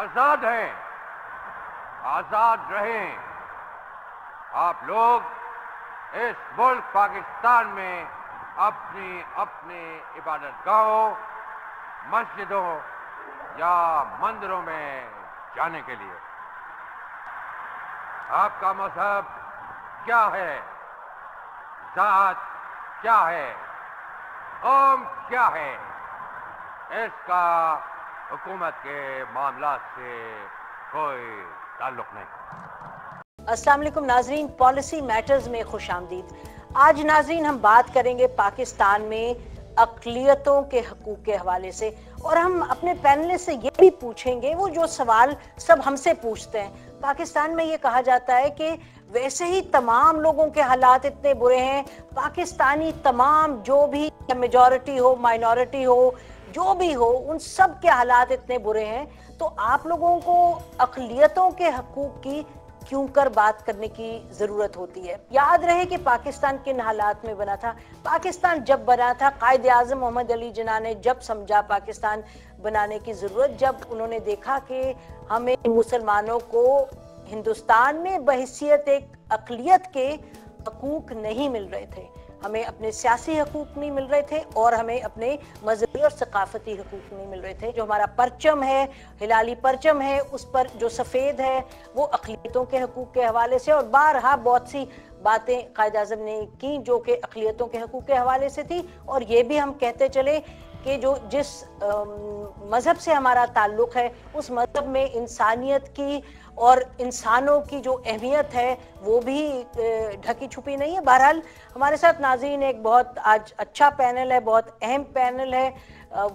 آزاد ہیں۔ آزاد رہیں۔ آپ لوگ اس ملک پاکستان میں اپنی اپنی عبادت گاہوں، مسجدوں یا مندروں میں جانے کے لیے۔ آپ کا مذہب کیا ہے؟ ذات کیا ہے؟ قوم کیا ہے؟ اس کا حکومت کے معاملات سے کوئی تعلق نہیں۔ السلام علیکم ناظرین، پالیسی میٹرز میں خوش آمدید۔ آج ناظرین ہم بات کریں گے پاکستان میں اقلیتوں کے حقوق کے حوالے سے اور ہم اپنے پینل سے یہ بھی پوچھیں گے، وہ جو سوال سب ہم سے پوچھتے ہیں۔ پاکستان میں یہ کہا جاتا ہے کہ ویسے ہی تمام لوگوں کے حالات اتنے برے ہیں، پاکستانی تمام جو بھی میجورٹی ہو مائنورٹی ہو جو بھی ہو، ان سب کے حالات اتنے برے ہیں۔ تو آپ لوگوں کو اقلیتوں کے حقوق کی کیوں کر بات کرنے کی ضرورت ہوتی ہے؟ یاد رہے کہ پاکستان کن حالات میں بنا تھا؟ پاکستان جب بنا تھا، قائد اعظم محمد علی جناح نے جب سمجھا پاکستان بنانے کی ضرورت، جب انہوں نے دیکھا کہ ہمیں مسلمانوں کو ہندوستان میں بحثیت ایک اقلیت کے حقوق نہیں مل رہے تھے۔ ہمیں اپنے سیاسی حقوق نہیں مل رہے تھے اور ہمیں اپنے مذہبی اور ثقافتی حقوق نہیں مل رہے تھے۔ جو ہمارا پرچم ہے، ہلالی پرچم ہے، اس پر جو سفید ہے، وہ اقلیتوں کے حقوق کے حوالے سے۔ اور بارہا بہت سی باتیں قائد اعظم نے کی جو کہ اقلیتوں کے حقوق کے حوالے سے تھی۔ اور یہ بھی ہم کہتے چلے کہ جو جس مذہب سے ہمارا تعلق ہے، اس مذہب میں انسانیت کی اور انسانوں کی جو اہمیت ہے وہ بھی ڈھکی چھپی نہیں ہے۔ بہرحال ہمارے ساتھ ناظرین، ایک بہت آج اچھا پینل ہے، بہت اہم پینل ہے۔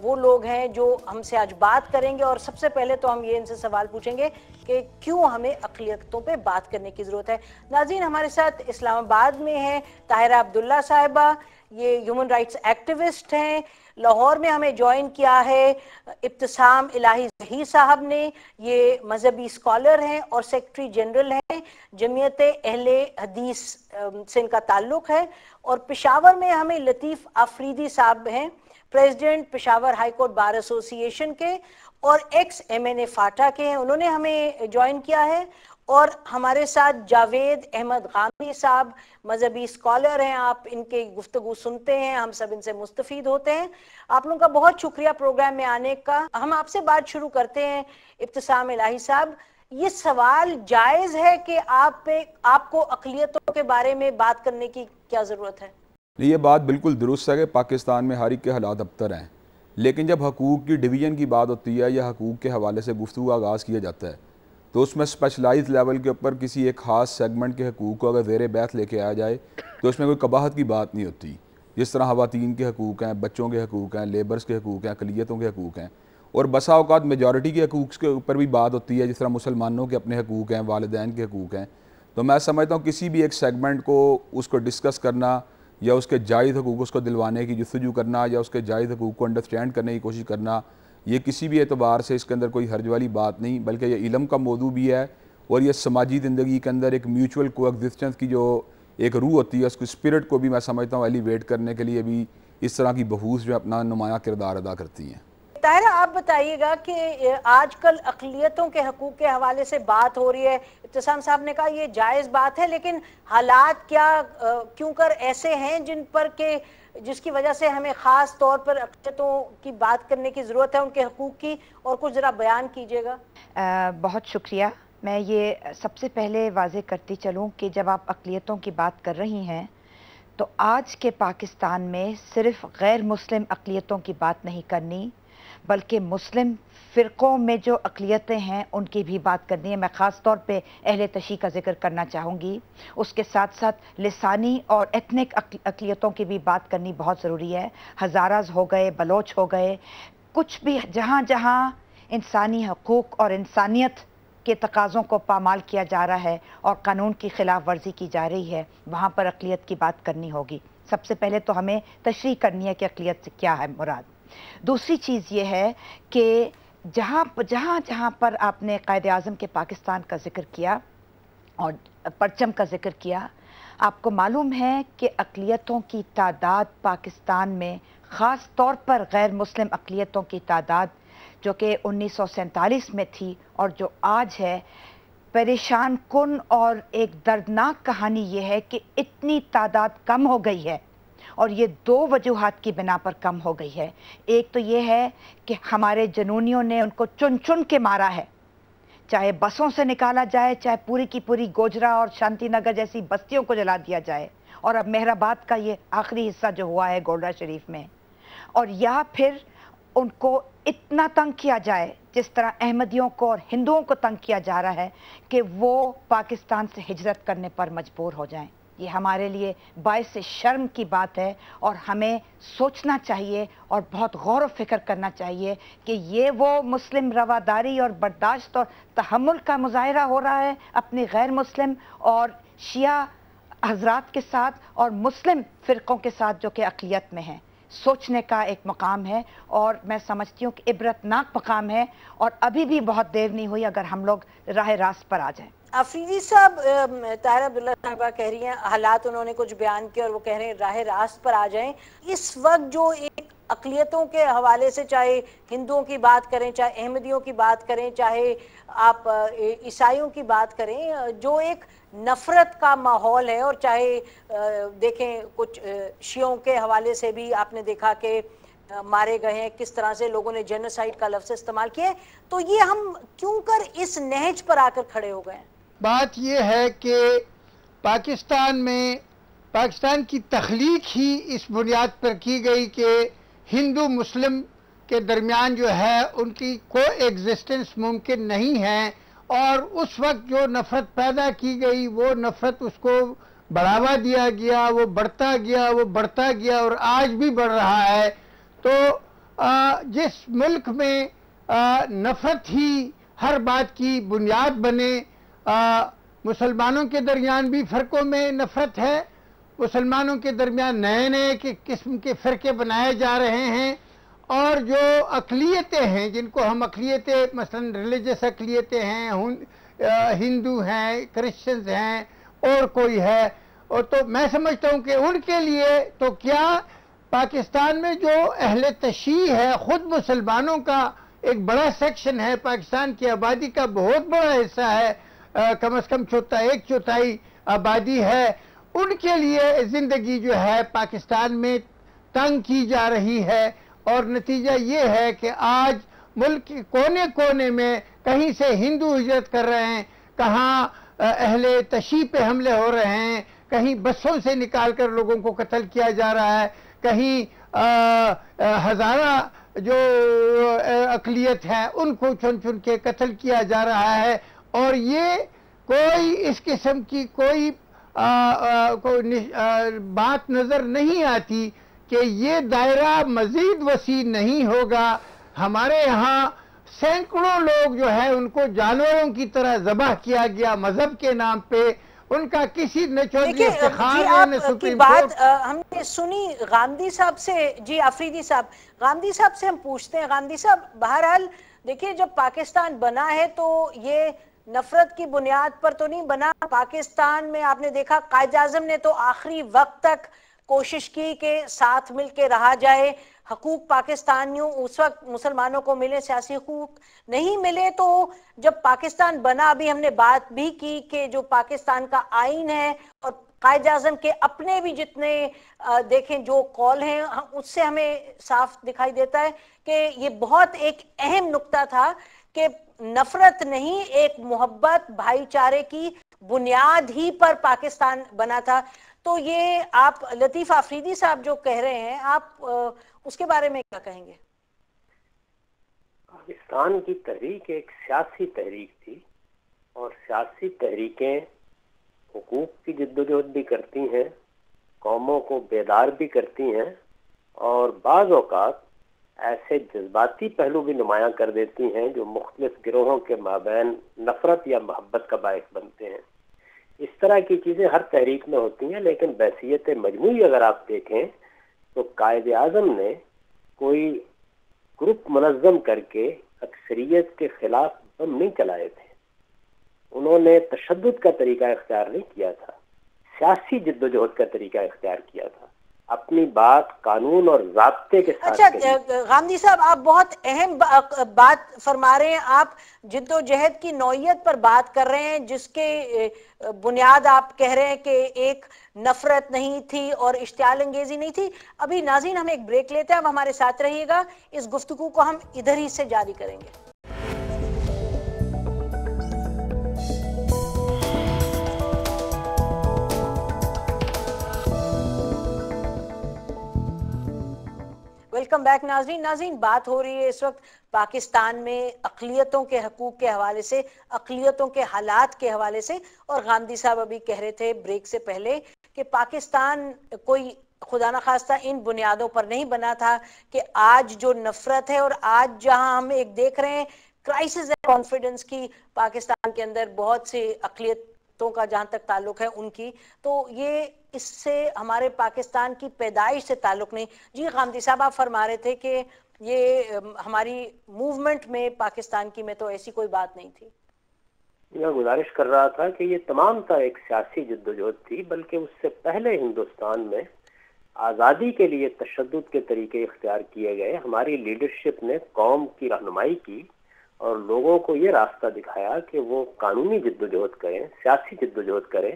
وہ لوگ ہیں جو ہم سے آج بات کریں گے اور سب سے پہلے تو ہم یہ ان سے سوال پوچھیں گے کہ کیوں ہمیں اقلیتوں پہ بات کرنے کی ضرورت ہے۔ ناظرین، ہمارے ساتھ اسلام آباد میں ہیں طاہرہ عبداللہ صاحبہ، یہ ہیومن رائٹس ایکٹیوسٹ ہیں۔ لاہور میں ہمیں جوائن کیا ہے۔ ابتسام الہی زہی صاحب نے، یہ مذہبی اسکالر ہیں اور سیکٹری جنرل ہیں۔ جمعیت اہل حدیث سے ان کا تعلق ہے۔ اور پشاور میں ہمیں لطیف آفریدی صاحب ہیں، president Peshawar high court bar association کے۔ اور ex M N A FATA کے ہیں، انہوں نے ہمیں جوائن کیا ہے۔ اور ہمارے ساتھ جاوید احمد غامی صاحب مذہبی اسکالر ہیں، آپ ان کے گفتگو سنتے ہیں، ہم سب ان سے مستفید ہوتے ہیں۔ آپ لوگوں کا بہت شکریہ پروگرام میں آنے کا۔ ہم آپ سے بات شروع کرتے ہیں، ابتسام الہی صاحب۔ یہ سوال جائز ہے کہ آپ پہ، آپ کو اقلیتوں کے بارے میں بات کرنے کی کیا ضرورت ہے؟ یہ بات بالکل درست ہے کہ پاکستان میں ہر ایک کے حالات ابتر ہیں۔ لیکن جب حقوق کی ڈویژن کی بات ہوتی ہے یا حقوق کے حوالے سے گفتگو آغاز کیا جاتا ہے تو اس میں سپیشلائز لیول کے اوپر کسی ایک خاص سیگمنٹ کے حقوق کو اگر زیر بیت لے کے آیا جائے، تو اس میں کوئی قباحت کی بات نہیں ہوتی۔ جس طرح خواتین کے حقوق ہیں، بچوں کے حقوق ہیں لیبرز کے حقوق ہیں، اقلیتوں کے حقوق ہیں، اور بسا اوقات میجورٹی کے حقوق کے اوپر بھی بات ہوتی ہے، جس طرح مسلمانوں کے اپنے حقوق ہیں، والدین کے حقوق ہیں۔ تو میں سمجھتا ہوں کسی بھی ایک سیگمنٹ کو اس کو ڈسکس کرنا یا اس کے جائز حقوق اس کو دلوانے کی جستجو کرنا یا اس کے جائز حقوق کو انڈرسٹینڈ کرنے کی کوشش کرنا یہ کسی بھی اعتبار سے اس کے اندر کوئی حرج والی بات نہیں، بلکہ یہ علم کا موضوع بھی ہے اور یہ سماجی زندگی کے اندر ایک میوچول کو ایگزسٹنس کی جو ایک روح ہوتی ہے، اس کو اسپرٹ کو بھی میں سمجھتا ہوں ایلیویٹ کرنے کے لیے بھی اس طرح کی بحوث جو اپنا نمایاں کردار ادا کرتی ہیں۔ طاہرہ، آپ بتائیے گا کہ آج کل اقلیتوں کے حقوق کے حوالے سے بات ہو رہی ہے۔ ابتسام صاحب نے کہا یہ جائز بات ہے، لیکن حالات کیا کیوں کر ایسے ہیں جن پر کہ جس کی وجہ سے ہمیں خاص طور پر اقلیتوں کی بات کرنے کی ضرورت ہے، ان کے حقوق کی، اور کچھ ذرا بیان کیجیے گا۔ بہت شکریہ۔ میں یہ سب سے پہلے واضح کرتی چلوں کہ جب آپ اقلیتوں کی بات کر رہی ہیں، تو آج کے پاکستان میں صرف غیر مسلم اقلیتوں کی بات نہیں کرنی بلکہ مسلم فرقوں میں جو اقلیتیں ہیں، ان کی بھی بات کرنی ہے۔ میں خاص طور پہ اہل تشیح کا ذکر کرنا چاہوں گی۔ اس کے ساتھ ساتھ لسانی اور ایتھنک اقلیتوں کی بھی بات کرنی بہت ضروری ہے۔ ہزاراز ہو گئے، بلوچ ہو گئے۔ کچھ بھی جہاں جہاں انسانی حقوق اور انسانیت کے تقاضوں کو پامال کیا جا رہا ہے اور قانون کی خلاف ورزی کی جا رہی ہے، وہاں پر اقلیت کی بات کرنی ہوگی۔ سب سے پہلے تو ہمیں تشریح کرنی ہے کہ اقلیت سے کیا ہے مراد۔ دوسری چیز یہ ہے کہ جہاں جہاں جہاں پر آپ نے قائد اعظم کے پاکستان کا ذکر کیا اور پرچم کا ذکر کیا، آپ کو معلوم ہے کہ اقلیتوں کی تعداد پاکستان میں خاص طور پر غیر مسلم اقلیتوں کی تعداد جو کہ انیس سو سینتالیس میں تھی اور جو آج ہے، پریشان کن اور ایک دردناک کہانی یہ ہے کہ اتنی تعداد کم ہو گئی ہے۔ اور یہ دو وجوہات کی بنا پر کم ہو گئی ہے۔ ایک تو یہ ہے کہ ہمارے جنونیوں نے ان کو چن چن کے مارا ہے۔ چاہے بسوں سے نکالا جائے، چاہے پوری کی پوری گوجرا اور شانتی نگر جیسی بستیوں کو جلا دیا جائے۔ اور اب مہرآباد کا یہ آخری حصہ جو ہوا ہے گولڈا شریف میں۔ اور یا پھر ان کو اتنا تنگ کیا جائے، جس طرح احمدیوں کو اور ہندوؤں کو تنگ کیا جا رہا ہے، کہ وہ پاکستان سے ہجرت کرنے پر مجبور ہو جائیں۔ یہ ہمارے لیے باعث شرم کی بات ہے اور ہمیں سوچنا چاہیے اور بہت غور و فکر کرنا چاہیے کہ یہ وہ مسلم رواداری اور برداشت اور تحمل کا مظاہرہ ہو رہا ہے اپنی غیر مسلم اور شیعہ حضرات کے ساتھ اور مسلم فرقوں کے ساتھ جو کہ اقلیت میں ہیں۔ سوچنے کا ایک مقام ہے اور میں سمجھتی ہوں کہ عبرتناک مقام ہے اور ابھی بھی بہت دیر نہیں ہوئی اگر ہم لوگ راہ راست پر آ جائیں۔ افریدی صاحب طاہر عبداللہ صاحبہ کہہ رہی ہیں، حالات انہوں نے کچھ بیان کیا اور وہ کہہ رہے ہیں راہ راست پر آ جائیں۔ اس وقت جو ایک اقلیتوں کے حوالے سے چاہے ہندوؤں کی بات کریں، چاہے احمدیوں کی بات کریں، چاہے آپ عیسائیوں کی بات کریں، جو ایک نفرت کا ماحول ہے اور چاہے دیکھیں کچھ شیعوں کے حوالے سے بھی آپ نے دیکھا کہ مارے گئے ہیں، کس طرح سے لوگوں نے جنسائٹ کا لفظ استعمال کیا ہے۔ تو یہ ہم کیوں کر اس نہج پر آ کر کھڑے ہو گئے ہیں؟ بات یہ ہے کہ پاکستان میں، پاکستان کی تخلیق ہی اس بنیاد پر کی گئی کہ ہندو مسلم کے درمیان جو ہے، ان کی کو ایگزسٹنس ممکن نہیں ہے۔ اور اس وقت جو نفرت پیدا کی گئی، وہ نفرت اس کو بڑھاوا دیا گیا، وہ بڑھتا گیا، وہ بڑھتا گیا اور آج بھی بڑھ رہا ہے۔ تو جس ملک میں نفرت ہی ہر بات کی بنیاد بنے مسلمانوں کے درمیان بھی فرقوں میں نفرت ہے۔ مسلمانوں کے درمیان نئے نئے قسم کے فرقے بنائے جا رہے ہیں۔ اور جو اقلیتیں ہیں، جن کو ہم اقلیتیں، مثلا ریلیجس اقلیتیں ہیں ہندو ہیں کرسچنز ہیں، اور کوئی ہے، اور تو میں سمجھتا ہوں کہ ان کے لیے تو کیا پاکستان میں جو اہل تشیح ہے، خود مسلمانوں کا ایک بڑا سیکشن ہے، پاکستان کی آبادی کا بہت بڑا حصہ ہے کم از کم چوتھا، ایک چوتھائی آبادی ہے، ان کے لیے زندگی جو ہے پاکستان میں تنگ کی جا رہی ہے۔ اور نتیجہ یہ ہے کہ آج ملک کونے کونے میں کہیں سے ہندو ہجرت کر رہے ہیں، کہاں اہل تشیح پہ حملے ہو رہے ہیں، کہیں بسوں سے نکال کر لوگوں کو قتل کیا جا رہا ہے، کہیں ہزارہ جو اقلیت ہے ان کو چن چن کے قتل کیا جا رہا ہے۔ اور یہ کوئی اس قسم کی کوئی بات نظر نہیں آتی۔ کہ یہ دائرہ مزید وسیع نہیں ہوگا۔ ہمارے یہاں سینکڑوں لوگ جو ہے ان کو جانوروں کی طرح ذبح کیا گیا مذہب کے نام پہ۔ ان کا کسی جی کی بات ہم نے سنی۔ غامدی صاحب سے جی افریدی صاحب۔ غامدی صاحب سے ہم پوچھتے ہیں۔ غامدی صاحب بہرحال دیکھیے جب پاکستان بنا ہے تو یہ نفرت کی بنیاد پر تو نہیں بنا۔ پاکستان میں آپ نے دیکھا قائد اعظم نے تو آخری وقت تک کوشش کی کہ ساتھ مل کے رہا جائے۔ حقوق پاکستانیوں، اس وقت مسلمانوں کو ملے، سیاسی حقوق نہیں ملے تو جب پاکستان بنا، ابھی ہم نے بات بھی کی کہ جو پاکستان کا آئین ہے اور قائد اعظم کے اپنے بھی جتنے دیکھیں جو کال ہیں اس سے ہمیں صاف دکھائی دیتا ہے کہ یہ بہت ایک اہم نکتہ تھا کہ نفرت نہیں، ایک محبت، بھائی چارے کی بنیاد ہی پر پاکستان بنا تھا۔ تو یہ آپ لطیف آفریدی صاحب جو کہہ رہے ہیں، آپ اس کے بارے میں کیا کہیں گے؟ پاکستان کی تحریک ایک سیاسی تحریک تھی اور سیاسی تحریکیں حقوق کی جد و جہد بھی کرتی ہیں، قوموں کو بیدار بھی کرتی ہیں اور بعض اوقات ایسے جذباتی پہلو بھی نمایاں کر دیتی ہیں جو مختلف گروہوں کے مابین نفرت یا محبت کا باعث بنتے ہیں۔ اس طرح کی چیزیں ہر تحریک میں ہوتی ہیں، لیکن بحثیت مجموعی اگر آپ دیکھیں تو قائد اعظم نے کوئی گروپ منظم کر کے اکثریت کے خلاف بم نہیں چلائے تھے۔ انہوں نے تشدد کا طریقہ اختیار نہیں کیا تھا، سیاسی جد و جہد کا طریقہ اختیار کیا تھا۔ اپنی بات قانون اور ضابطے کے ساتھ اچھا غامدی صاحب آپ بہت اہم بات فرما رہے ہیں۔ آپ جد و جہد کی نوعیت پر بات کر رہے ہیں جس کے بنیاد آپ کہہ رہے ہیں کہ ایک نفرت نہیں تھی اور اشتعال انگیزی نہیں تھی۔ ابھی ناظرین ہم ایک بریک لیتے ہیں اب ہمارے ساتھ رہیے گا۔ اس گفتگو کو ہم ادھر ہی سے جاری کریں گے۔ ویلکم بیک ناظرین ناظرین بات ہو رہی ہے اس وقت پاکستان میں اقلیتوں کے حقوق کے حوالے سے اقلیتوں کے حالات کے حوالے سے، اور غامدی صاحب ابھی کہہ رہے تھے بریک سے پہلے کہ پاکستان کوئی خدا نخواستہ ان بنیادوں پر نہیں بنا تھا کہ آج جو نفرت ہے اور آج جہاں ہم ایک دیکھ رہے ہیں کرائسس کانفیڈنس کی پاکستان کے اندر بہت سی اقلیتوں کا جہاں تک تعلق ہے ان کی، تو یہ اس سے ہمارے پاکستان کی پیدائش سے تعلق نہیں۔ جی خامدی صاحب، آپ فرما رہے تھے کہ یہ ہماری موومنٹ میں پاکستان کی میں تو ایسی کوئی بات نہیں تھی۔ میں گزارش کر رہا تھا کہ یہ تمام تا ایک سیاسی جدوجہد تھی، بلکہ اس سے پہلے ہندوستان میں آزادی کے لیے تشدد کے طریقے اختیار کیے گئے۔ ہماری لیڈرشپ نے قوم کی رہنمائی کی۔ اور لوگوں کو یہ راستہ دکھایا کہ وہ قانونی جدوجہد کریں، سیاسی جدوجہد کریں۔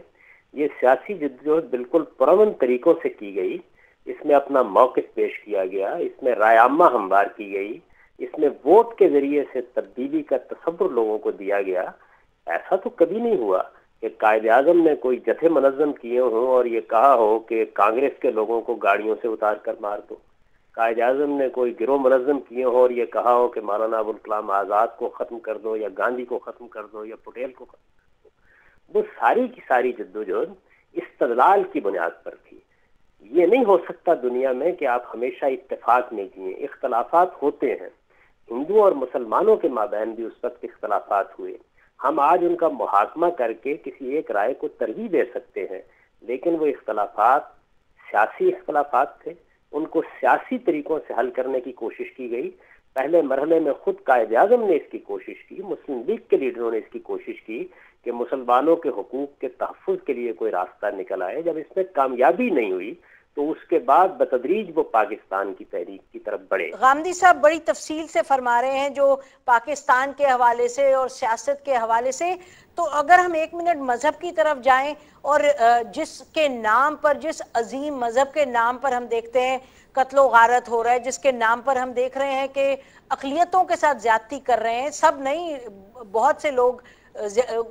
یہ سیاسی جدوجہد بالکل پرامن طریقوں سے کی گئی۔ اس میں اپنا موقف پیش کیا گیا، اس میں رائے عامہ ہموار کی گئی۔ اس میں ووٹ کے ذریعے سے تبدیلی کا تصور لوگوں کو دیا گیا۔ ایسا تو کبھی نہیں ہوا کہ قائد اعظم نے کوئی جتھے منظم کیے ہوں اور یہ کہا ہو کہ کانگریس کے لوگوں کو گاڑیوں سے اتار کر مار دو۔ قائد اعظم نے کوئی گروہ منظم کیے ہوں اور یہ کہا ہو کہ مولانا ابوالکلام آزاد کو ختم کر دو یا گاندھی کو ختم کر دو یا پٹیل کو ختم کر دو۔ وہ ساری کی ساری جدوجہد استدلال کی بنیاد پر تھی۔ یہ نہیں ہو سکتا دنیا میں کہ آپ ہمیشہ اتفاق میں جیئیں اختلافات ہوتے ہیں۔ ہندو اور مسلمانوں کے مابین بھی اس وقت اختلافات ہوئے۔ ہم آج ان کا محاکمہ کر کے کسی ایک رائے کو ترجیح دے سکتے ہیں۔ لیکن وہ اختلافات سیاسی اختلافات تھے۔ ان کو سیاسی طریقوں سے حل کرنے کی کوشش کی گئی۔ پہلے مرحلے میں خود قائد اعظم نے اس کی کوشش کی، مسلم لیگ کے لیڈروں نے اس کی کوشش کی کہ مسلمانوں کے حقوق کے تحفظ کے لیے کوئی راستہ نکل آئے۔ جب اس میں کامیابی نہیں ہوئی تو اس کے بعد بتدریج وہ پاکستان کی تحریک کی طرف بڑھے۔ غامدی صاحب، بڑی تفصیل سے فرما رہے ہیں جو پاکستان کے حوالے سے اور سیاست کے حوالے سے۔ تو اگر ہم ایک منٹ مذہب کی طرف جائیں اور جس کے نام پر، جس عظیم مذہب کے نام پر ہم دیکھتے ہیں، قتل و غارت ہو رہا ہے، جس کے نام پر ہم دیکھ رہے ہیں کہ اقلیتوں کے ساتھ زیادتی کر رہے ہیں، سب نہیں، بہت سے لوگ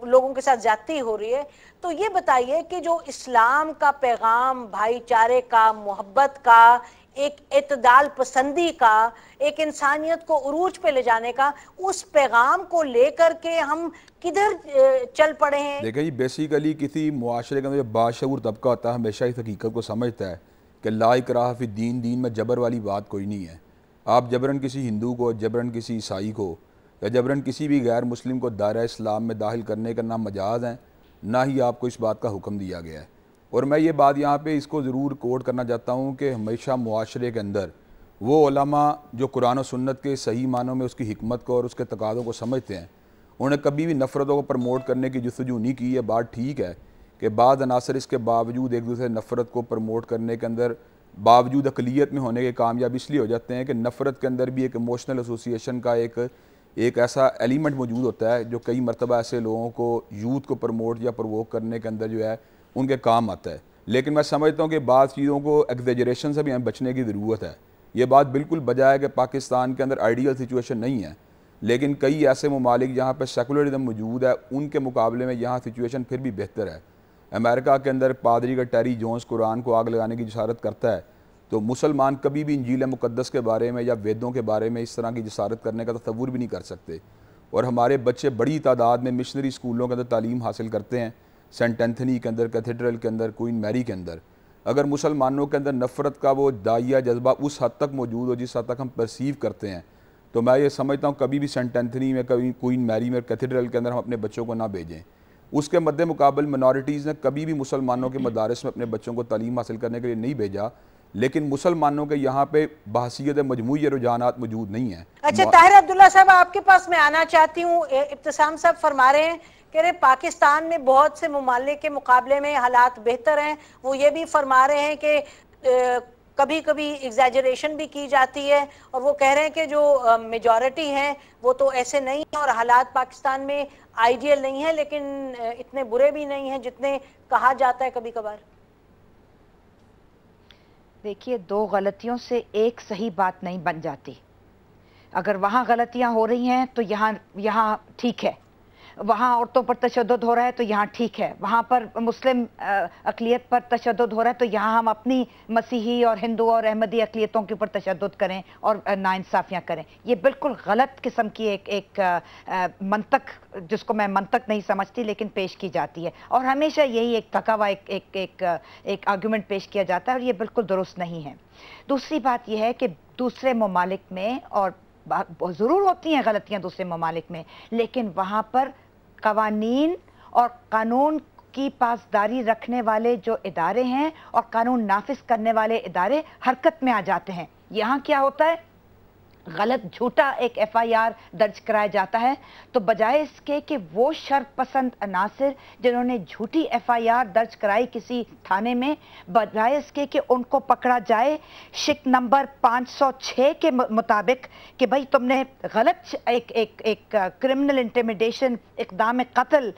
لوگوں کے ساتھ زیادتی ہو رہی ہے، تو یہ بتائیے کہ جو اسلام کا پیغام، بھائی چارے کا، محبت کا ایک اعتدال پسندی کا، ایک انسانیت کو عروج پہ لے جانے کا، اس پیغام کو لے کر کے ہم کدھر چل پڑے ہیں؟ دیکھیں جی، یہ بیسیکلی کسی معاشرے کا باشعور طبقہ ہوتا ہے، ہمیشہ اس حقیقت کو سمجھتا ہے کہ لا اکراہ فی دین دین میں جبر والی بات کوئی نہیں ہے۔ آپ جبرن کسی ہندو کو جبرن کسی عیسائی کو یا جبرن کسی بھی غیر مسلم کو دائرہ اسلام میں داخل کرنے کا نہ مجاز ہیں، نہ ہی آپ کو اس بات کا حکم دیا گیا ہے۔ اور میں یہ بات یہاں پہ اس کو ضرور کوٹ کرنا چاہتا ہوں کہ ہمیشہ معاشرے کے اندر وہ علماء جو قرآن و سنت کے صحیح معنوں میں اس کی حکمت کو اور اس کے تقاضوں کو سمجھتے ہیں، انہوں نے کبھی بھی نفرتوں کو پرموٹ کرنے کی جستجو نہیں کی، یہ بات ٹھیک ہے کہ بعض عناصر اس کے باوجود ایک دوسرے نفرت کو پرموٹ کرنے کے اندر باوجود اقلیت میں ہونے کے کامیاب اس لیے ہو جاتے ہیں کہ نفرت کے اندر بھی ایک ایموشنل ایسوسیشن کا ایک ایک ایسا ایلیمنٹ موجود ہوتا ہے جو کئی مرتبہ ایسے لوگوں کو یوتھ کو پروموٹ یا پرووک کرنے کے اندر جو ہے ان کے کام آتا ہے۔ لیکن میں سمجھتا ہوں کہ بعض چیزوں کو ایگزیجریشن سے بھی ہمیں بچنے کی ضرورت ہے۔ یہ بات بالکل بجائے کہ پاکستان کے اندر آئیڈیل سچویشن نہیں ہے۔ لیکن کئی ایسے ممالک جہاں پہ سیکولرزم موجود ہے، ان کے مقابلے میں یہاں سچویشن پھر بھی بہتر ہے۔ امریکہ کے اندر پادری کا ٹیری جونز قرآن کو آگ لگانے کی جسارت کرتا ہے۔ تو مسلمان کبھی بھی انجیل مقدس کے بارے میں یا ویدوں کے بارے میں اس طرح کی جسارت کرنے کا تصور بھی نہیں کر سکتے۔ اور ہمارے بچے بڑی تعداد میں مشنری اسکولوں کے اندر تعلیم حاصل کرتے ہیں۔ سینٹ اینتھنی کے اندر کیتھیڈرل کے اندر کوئن میری کے اندر۔ اگر مسلمانوں کے اندر نفرت کا وہ دائیا جذبہ اس حد تک موجود ہو جس حد تک ہم پرسیو کرتے ہیں تو میں یہ سمجھتا ہوں کبھی بھی سینٹ اینتھنی میں کبھی کوئن میری میں کیتھیڈرل کے اندر ہم اپنے بچوں کو نہ بھیجیں۔ اس کے مد مقابل منورٹیز نے کبھی بھی مسلمانوں کے مدارس میں اپنے بچوں کو تعلیم حاصل کرنے کے لیے نہیں بھیجا لیکن مسلمانوں کے یہاں پہ بحثیت مجموعی رجحانات موجود نہیں ہیں۔ اچھا طاہر عبداللہ صاحب آپ کے پاس میں آنا چاہتی ہوں۔ ابتسام صاحب فرما رہے ہیں۔ کہ رہے پاکستان میں بہت سے ممالک کے مقابلے میں حالات بہتر ہیں۔ وہ یہ بھی فرما رہے ہیں کہ کبھی کبھی ایگزیجریشن بھی کی جاتی ہے۔ اور وہ کہہ رہے ہیں کہ جو میجورٹی ہیں، وہ تو ایسے نہیں ہیں اور حالات پاکستان میں آئیڈیل نہیں ہیں، لیکن اتنے برے بھی نہیں ہیں جتنے کہا جاتا ہے کبھی کبھار۔ دیکھیے، دو غلطیوں سے ایک صحیح بات نہیں بن جاتی۔ اگر وہاں غلطیاں ہو رہی ہیں تو یہاں یہاں ٹھیک ہے۔ وہاں عورتوں پر تشدد ہو رہا ہے تو یہاں ٹھیک ہے۔ وہاں پر مسلم اقلیت پر تشدد ہو رہا ہے تو یہاں ہم اپنی مسیحی اور ہندو اور احمدی اقلیتوں کے اوپر تشدد کریں اور ناانصافیاں کریں۔ یہ بالکل غلط قسم کی ایک ایک منطق، جس کو میں منطق نہیں سمجھتی لیکن پیش کی جاتی ہے۔ اور ہمیشہ یہی ایک تھکا ہوا، ایک ایک ایک ایک آرگومنٹ پیش کیا جاتا ہے اور یہ بالکل درست نہیں ہے۔ دوسری بات یہ ہے کہ دوسرے ممالک میں اور ضرور ہوتی ہیں غلطیاں دوسرے ممالک میں، لیکن وہاں پر قوانین اور قانون کی پاسداری رکھنے والے جو ادارے ہیں اور قانون نافذ کرنے والے ادارے حرکت میں آ جاتے ہیں۔ یہاں کیا ہوتا ہے؟ غلط جھوٹا ایک ایف آئی آر درج کرایا جاتا ہے، تو بجائے اس کے کہ وہ شرط پسند عناصر جنہوں نے جھوٹی ایف آئی آر درج کرائی کسی تھانے میں، بجائے اس کے کہ ان کو پکڑا جائے شک نمبر پانچ سو چھ کے مطابق کہ بھائی تم نے غلط ایک ایک ایک کرمنل انٹیمیڈیشن، اقدام قتل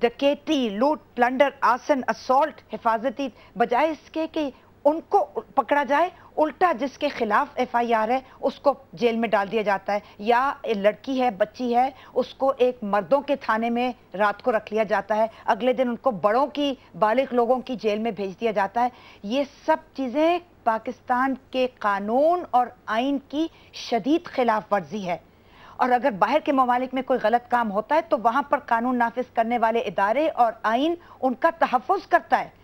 ڈکیتی، لوٹ، پلنڈر، آسن، اسالٹ، حفاظتی، بجائے اس کے کہ ان کو پکڑا جائے، الٹا جس کے خلاف ایف آئی آر ہے، اس کو جیل میں ڈال دیا جاتا ہے۔ یا لڑکی ہے، بچی ہے، اس کو ایک مردوں کے تھانے میں رات کو رکھ لیا جاتا ہے۔ اگلے دن ان کو بڑوں کی، بالغ لوگوں کی جیل میں بھیج دیا جاتا ہے۔ یہ سب چیزیں پاکستان کے قانون اور آئین کی شدید خلاف ورزی ہے۔ اور اگر باہر کے ممالک میں کوئی غلط کام ہوتا ہے، تو وہاں پر قانون نافذ کرنے والے ادارے اور آئین ان کا تحفظ کرتا ہے۔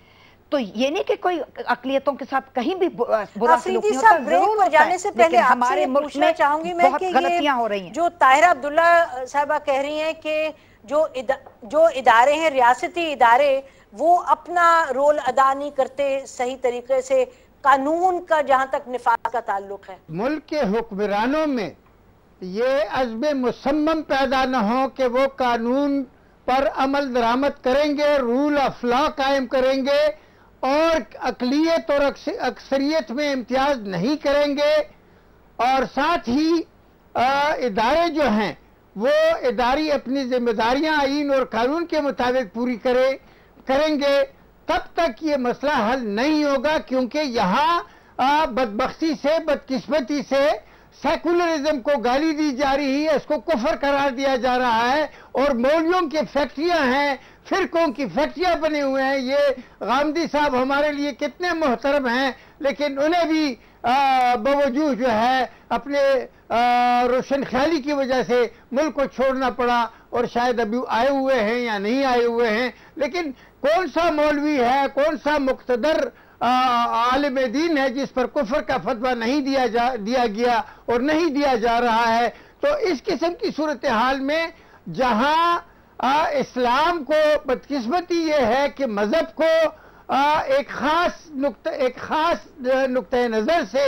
تو یہ نہیں کہ کوئی اقلیتوں کے ساتھ کہیں بھی برا سلوک نہیں ہوتا ضرور پر جانے سے پہلے ہمارے ملک میں چاہوں گی میں کہ غلطیاں ہو رہی ہیں۔ جو طاہرہ عبداللہ صاحبہ کہہ رہی ہیں کہ جو جو ادارے ہیں ریاستی ادارے وہ اپنا رول ادا نہیں کرتے صحیح طریقے سے قانون کا جہاں تک نفاذ کا تعلق ہے۔ ملک کے حکمرانوں میں یہ عزم مسمم پیدا نہ ہو کہ وہ قانون پر عمل درامت کریں گے رول آف لا قائم کریں گے اور اقلیت اور اکثریت میں امتیاز نہیں کریں گے اور ساتھ ہی ادارے جو ہیں، وہ اداری اپنی ذمہ داریاں آئین اور قانون کے مطابق پوری کرے، کریں گے۔ تب تک یہ مسئلہ حل نہیں ہوگا کیونکہ یہاں بدبختی سے، بدقسمتی سے سیکولرزم کو گالی دی جا رہی ہے، اس کو کفر قرار دیا جا رہا ہے اور مولیوں کی فیکٹریاں ہیں، فرقوں کی فیکٹریاں بنے ہوئے ہیں۔ یہ غامدی صاحب ہمارے لیے کتنے محترم ہیں، لیکن انہیں بھی باوجود جو ہے، اپنے روشن خیالی کی وجہ سے ملک کو چھوڑنا پڑا اور شاید ابھی آئے ہوئے ہیں یا نہیں آئے ہوئے ہیں۔ لیکن کون سا مولوی ہے، کون سا مقتدر عالم دین ہے جس پر کفر کا فتوہ نہیں دیا دیا گیا اور نہیں دیا جا رہا ہے، تو اس قسم کی صورتحال میں جہاں اسلام کو بدقسمتی یہ ہے کہ مذہب کو ایک خاص نقطہ، ایک خاص نقطۂ نظر سے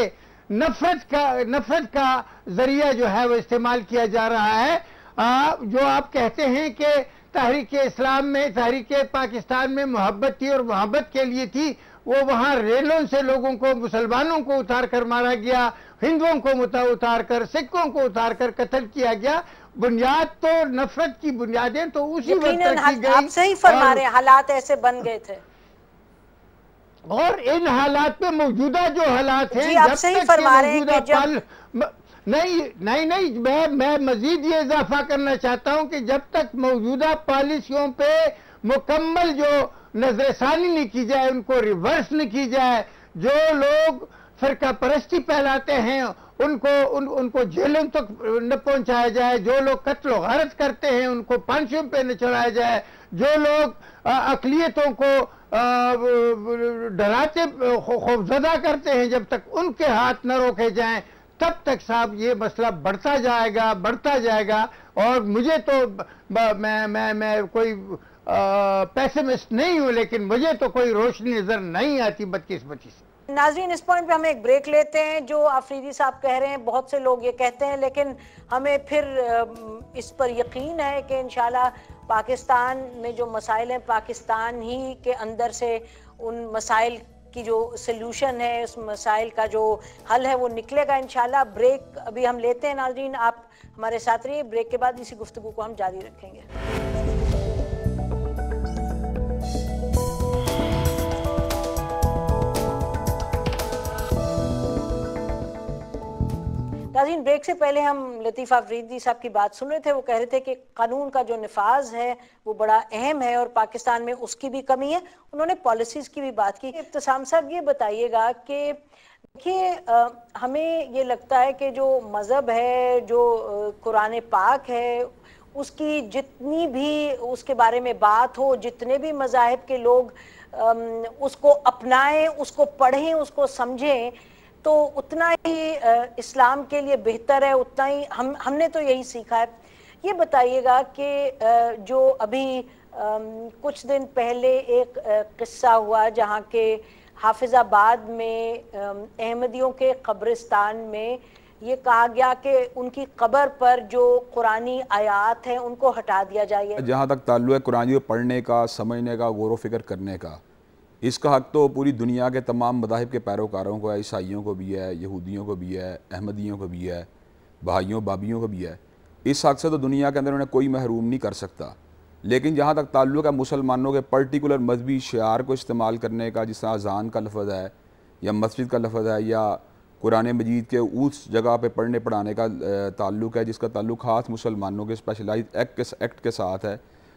نفرت کا نفرت کا ذریعہ جو ہے وہ استعمال کیا جا رہا ہے۔ جو آپ کہتے ہیں کہ تحریک اسلام میں، تحریک پاکستان میں محبت تھی اور محبت کے لیے تھی وہ وہاں ریلوں سے لوگوں کو مسلمانوں کو اتار کر مارا گیا ہندوؤں کو اتار کر سکھوں کو اتار کر قتل کیا گیا۔ بنیاد تو نفرت کی بنیادیں تو اسی وقت کی گئی آپ صحیح فرما رہے ہیں حالات ایسے بن گئے تھے۔ اور ان حالات پہ موجودہ جو حالات ہیں جی آپ صحیح فرما رہے ہیں کہ جب نہیں نہیں نہیں میں میں مزید یہ اضافہ کرنا چاہتا ہوں کہ جب تک موجودہ پالیسیوں پہ مکمل جو نظر ثانی نہیں کی جائے ان کو ریورس نہیں کی جائے۔ جو لوگ فرقہ پرستی پہلاتے ہیں ان کو ان, ان کو جیلوں تک نہ پہنچایا جائے۔ جو لوگ قتل و غارت کرتے ہیں ان کو پانچوں پہ نہ چڑھایا جائے۔ جو لوگ اقلیتوں کو ڈراتے خوفزدہ کرتے ہیں جب تک ان کے ہاتھ نہ روکے جائیں تب تک صاحب یہ مسئلہ بڑھتا جائے گا بڑھتا جائے گا۔ اور مجھے تو میں میں میں کوئی پیسمسٹ نہیں ہوں لیکن مجھے تو کوئی روشنی نظر نہیں آتی بدقسمتی سے۔ ناظرین، اس پوائنٹ پہ ہم ایک بریک لیتے ہیں، جو آفریدی صاحب کہہ رہے ہیں، بہت سے لوگ یہ کہتے ہیں، لیکن ہمیں پھر اس پر یقین ہے کہ انشاءاللہ پاکستان میں جو مسائل ہیں، پاکستان ہی کے اندر سے ان مسائل کی جو سلوشن ہے، اس مسائل کا جو حل ہے، وہ نکلے گا انشاءاللہ۔ بریک ابھی ہم لیتے ہیں، ناظرین، آپ ہمارے ساتھ رہیے۔ بریک کے بعد اسی گفتگو کو ہم جاری رکھیں گے۔ ناظرین، بریک سے پہلے ہم لطیفہ فریدی صاحب کی بات سن رہے تھے، وہ کہہ رہے تھے کہ قانون کا جو نفاذ ہے، وہ بڑا اہم ہے اور پاکستان میں اس کی بھی کمی ہے۔ انہوں نے پالیسیز کی بھی بات کی۔ ابتسام صاحب، یہ بتائیے گا کہ دیکھیے ہمیں یہ لگتا ہے کہ جو مذہب ہے، جو قرآن پاک ہے، اس کی جتنی بھی اس کے بارے میں بات ہو، جتنے بھی مذاہب کے لوگ اس کو اپنائیں، اس کو پڑھیں، اس کو سمجھیں تو اتنا ہی اسلام کے لیے بہتر ہے، اتنا ہی ہم ہم نے تو یہی سیکھا ہے۔ یہ بتائیے گا کہ جو ابھی کچھ دن پہلے ایک قصہ ہوا جہاں کے حافظ آباد میں احمدیوں کے قبرستان میں یہ کہا گیا کہ ان کی قبر پر جو قرآنی آیات ہیں ان کو ہٹا دیا جائے۔ جہاں تک تعلق ہے قرآن پڑھنے کا، سمجھنے کا، غور و فکر کرنے کا۔ اس کا حق تو پوری دنیا کے تمام مذاہب کے پیروکاروں کو ہے، عیسائیوں کو بھی ہے، یہودیوں کو بھی ہے، احمدیوں کو بھی ہے، بھائیوں، بابیوں کو بھی ہے۔ اس حق سے تو دنیا کے اندر انہیں کوئی محروم نہیں کر سکتا۔ لیکن جہاں تک تعلق ہے مسلمانوں کے پرٹیکولر مذہبی شعار کو استعمال کرنے کا، جس طرح اذان کا لفظ ہے یا مسجد کا لفظ ہے یا قرآن مجید کے اس جگہ پہ پڑھنے پڑھانے کا تعلق ہے، جس کا تعلق خاص مسلمانوں کے اسپیشلائز ایکٹ کے ساتھ ہے۔